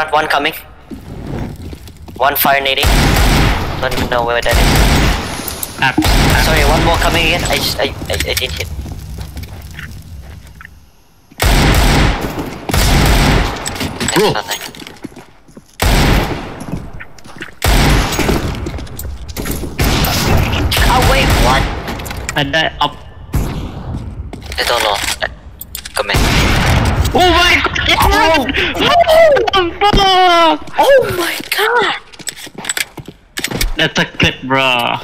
Front one coming. One fire nading. Don't even know where that is. Up. Sorry, one more coming again. I just, I, I, I didn't hit. Bro. Nothing. Oh wait, what? And that up. I don't know. Come in. Oh my god! Oh, Oh my god! That's a clip, bro.